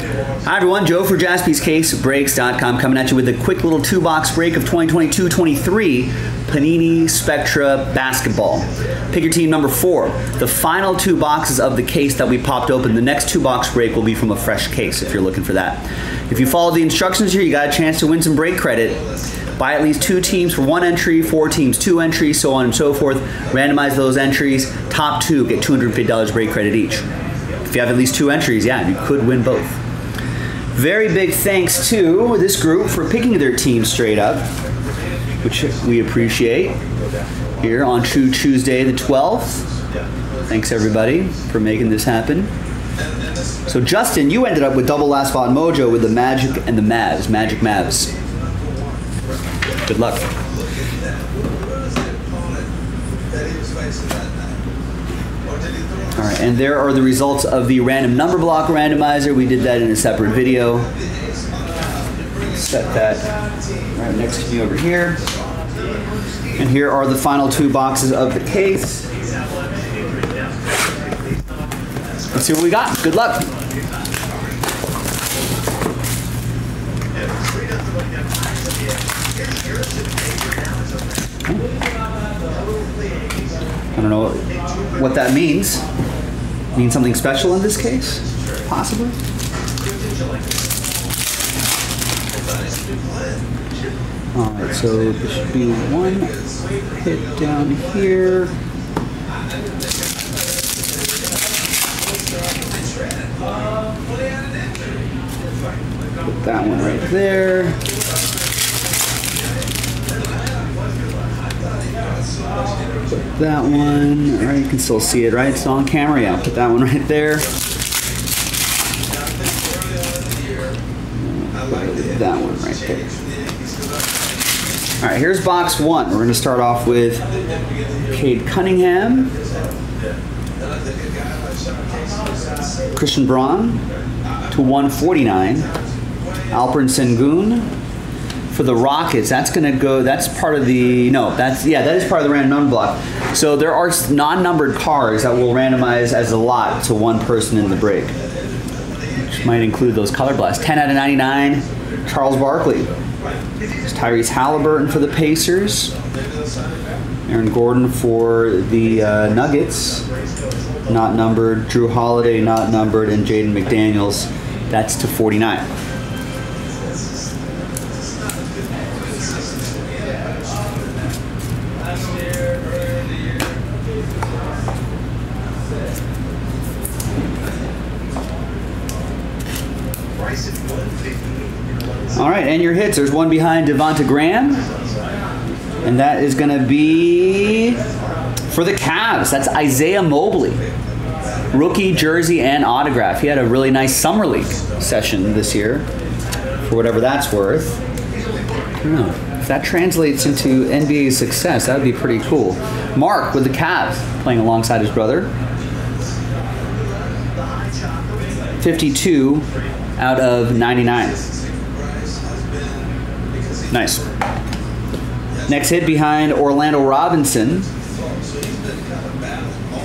Hi everyone, Joe for JaspysCaseBreaks.com coming at you with a quick little two box break of 2022-23 Panini Spectra Basketball. Pick your team number four. The final two boxes of the case that we popped open, the next two box break will be from a fresh case if you're looking for that. If you follow the instructions here, you got a chance to win some break credit. Buy at least two teams for one entry, four teams, two entries, so on and so forth. Randomize those entries. Top two get $250 break credit each. If you have at least two entries, yeah, you could win both. Very big thanks to this group for picking their team straight up, which we appreciate here on True Tuesday the 12th. Thanks everybody for making this happen. So Justin, you ended up with double last spot mojo with the Magic and the Mavs, Magic Mavs. Good luck. All right, and there are the results of the random number block randomizer. We did that in a separate video. Set that right next to me over here. And here are the final two boxes of the case. Let's see what we got. Good luck. I don't know what that means. Mean something special in this case? Possibly? Alright, so there should be one hit down here. Put that one right there. That one, all right, you can still see it, right? It's on camera, yeah. Put that one right there. That one right there. All right, here's box one. We're going to start off with Cade Cunningham, Christian Braun to 149, Alperen Sengun for the Rockets. That's going to go. That's part of the no. That's yeah. That is part of the random number block. So there are non-numbered cards that will randomize as a lot to one person in the break, which might include those color blasts. 10 out of 99. Charles Barkley. It's Tyrese Halliburton for the Pacers. Aaron Gordon for the uh, Nuggets. Not numbered. Jrue Holiday not numbered, and Jaden McDaniels. That's to 49. All right, and your hits. There's one behind Devonte' Graham, and that is going to be for the Cavs. That's Isaiah Mobley, rookie jersey and autograph. He had a really nice summer league session this year, for whatever that's worth. If that translates into NBA success. That would be pretty cool. Mark with the Cavs playing alongside his brother. 52 out of 99. Nice. Next hit behind Orlando Robinson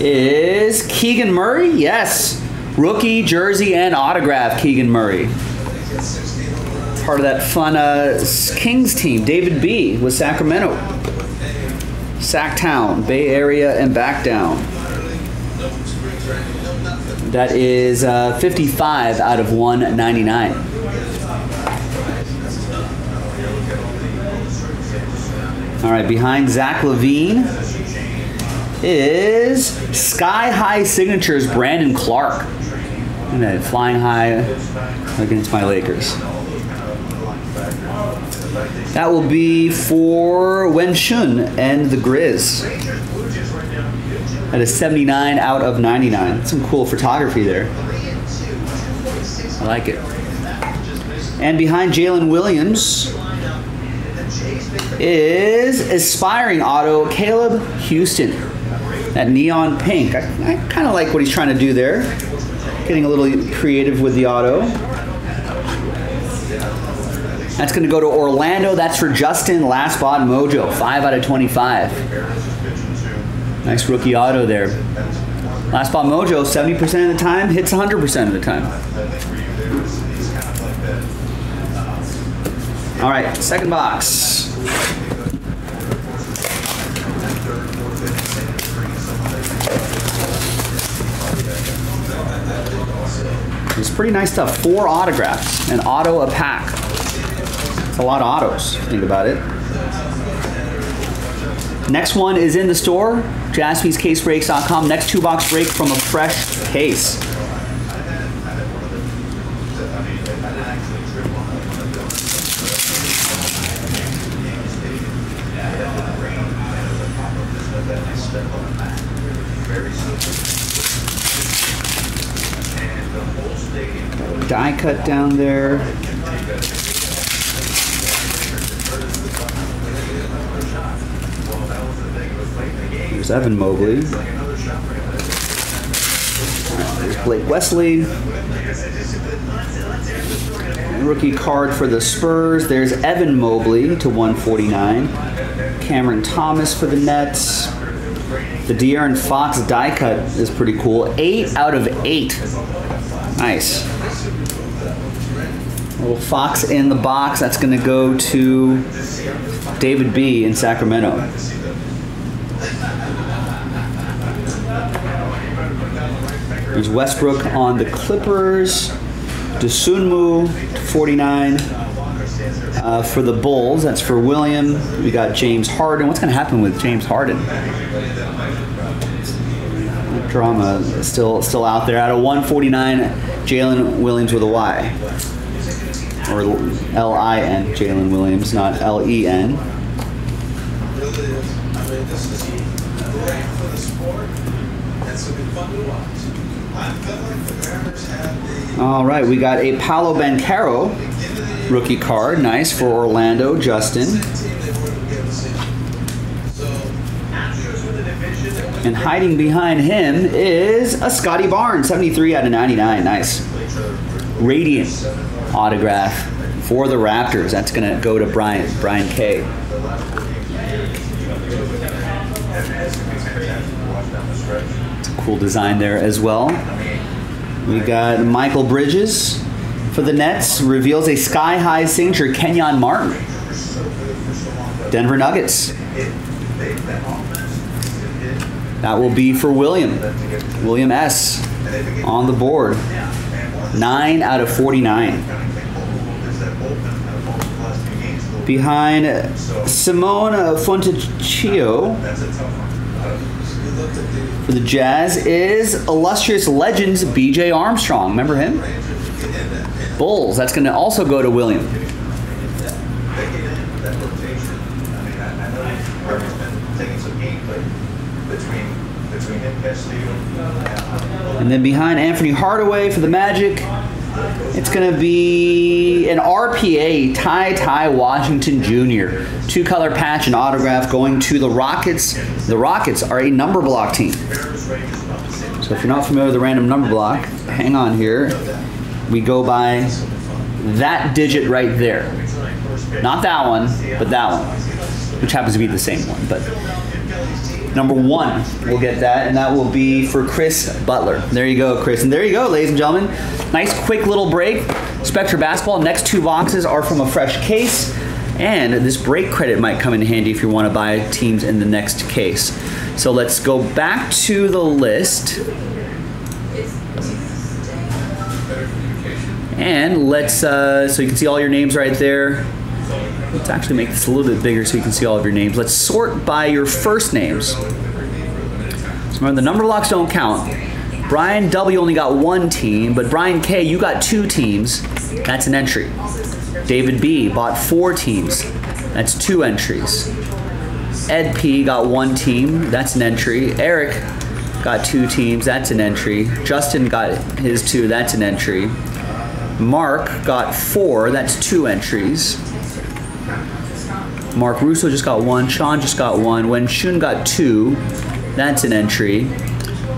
is Keegan Murray. Yes. Rookie, jersey, and autograph Keegan Murray. Part of that fun uh, Kings team. David B. with Sacramento. Sacktown, Bay Area, and back down. That is uh, 55 out of 199. All right, behind Zach LaVine is Sky High Signatures Brandon Clarke. And then flying high against my Lakers. That will be for Wen Shun and the Grizz. That is 79 out of 99. Some cool photography there. I like it. And behind Jalen Williams is aspiring auto Caleb Houstan. That neon pink. I, I kind of like what he's trying to do there. Getting a little creative with the auto. That's going to go to Orlando. That's for Justin Last Spot Mojo. 5 out of 25. Nice rookie auto there. Last Spot Mojo, 70% of the time, hits 100% of the time. All right, second box. It's pretty nice stuff. Four autographs, an auto a pack. A lot of autos, think about it. Next one is in the store, jaspyscasebreaks.com. Next two box break from a fresh case. Die cut down there. There's Evan Mobley. There's Blake Wesley. Rookie card for the Spurs. There's Evan Mobley to 149. Cameron Thomas for the Nets. The De'Aaron Fox die cut is pretty cool. Eight out of eight. Nice. Little Fox in the box. That's going to go to David B. in Sacramento. There's Westbrook on the Clippers. Dosunmu, 49. Uh, for the Bulls, that's for William. We got James Harden. What's going to happen with James Harden? Drama still still out there. Out of 149, Jaylin Williams with a Y. Or L I N, Jaylin Williams, not L E N. All right, we got a Paolo Banchero rookie card. Nice for Orlando, Justin. And hiding behind him is a Scottie Barnes, 73 out of 99. Nice. Radiant autograph for the Raptors. That's going to go to Brian, Brian K. It's a cool design there as well. We got Mikal Bridges for the Nets. Reveals a sky high signature, Kenyon Martin. Denver Nuggets. That will be for William. William S. on the board. 9 out of 49. Behind Simone Fontecchio for the Jazz is illustrious legends BJ Armstrong. Remember him? Bulls. That's going to also go to William. And then behind Anfernee Hardaway for the Magic, it's going to be an RPA Ty Ty Washington Jr. Two color patch and autograph going to the Rockets. The Rockets are a number block team. So if you're not familiar with the random number block, hang on here. We go by that digit right there. Not that one, but that one, which happens to be the same one. But number one, we'll get that, and that will be for Chris Butler. There you go, Chris. And there you go, ladies and gentlemen. Nice quick little break. Spectra Basketball. Next two boxes are from a fresh case. And this break credit might come in handy if you want to buy teams in the next case. So let's go back to the list. And let's, uh, so you can see all your names right there. Let's actually make this a little bit bigger so you can see all of your names. Let's sort by your first names. So remember, the number blocks don't count. Brian W only got one team, but Brian K, you got two teams. That's an entry. David B bought four teams. That's two entries. Ed P got one team. That's an entry. Eric got two teams. That's an entry. Justin got his two. That's an entry. Mark got four. That's two entries. Mark Russo just got one. Sean just got one. Wen Shun got two. That's an entry.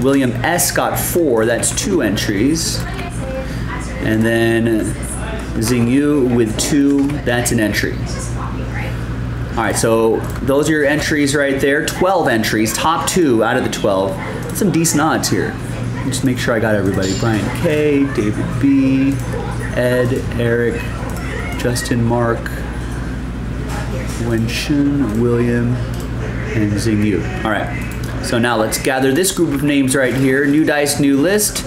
William S got four. That's two entries. And then Xingyu with two. That's an entry. All right, so those are your entries right there. 12 entries, top two out of the 12. Some decent odds here. Just make sure I got everybody. Brian K, David B, Ed, Eric, Justin, Mark, Wenshun, William, and Xingyu. All right. So now let's gather this group of names right here. New dice, new list.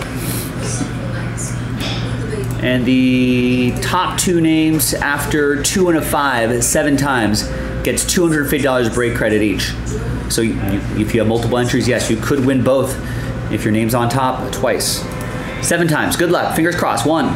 And the top two names after two and a five, seven times, gets $250 break credit each. So you, if you have multiple entries, yes, you could win both if your name's on top twice. Seven times. Good luck. Fingers crossed. One,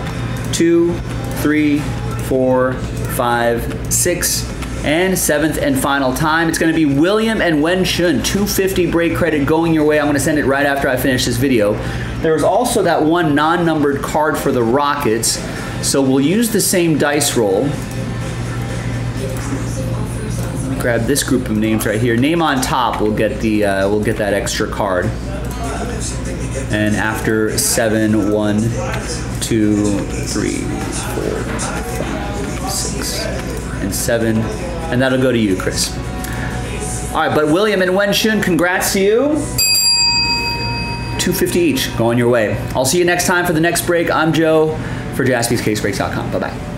two, three, four, five, six, and seventh and final time. It's going to be William and Wen Shun, 250 break credit going your way. I'm going to send it right after I finish this video. There's also that one non-numbered card for the Rockets. So we'll use the same dice roll. Grab this group of names right here. Name on top, we'll get the uh, we'll get that extra card. And after seven, one, two, three, four, five, six, and seven, and that'll go to you, Chris. All right, but William and Wenshun, congrats to you. 250 each going your way. I'll see you next time for the next break. I'm Joe for jaspyscasebreaks.com. Bye bye.